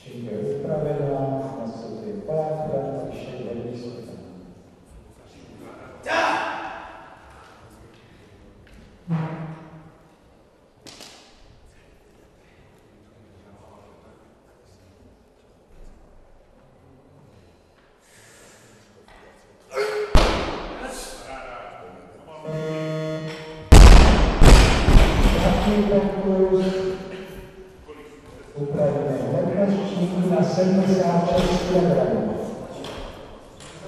Čiže je upravená, nasleduje pátra, vyššie veľmi schopná. Traký konkurz Anselmo Scaccia e Silvia Grande.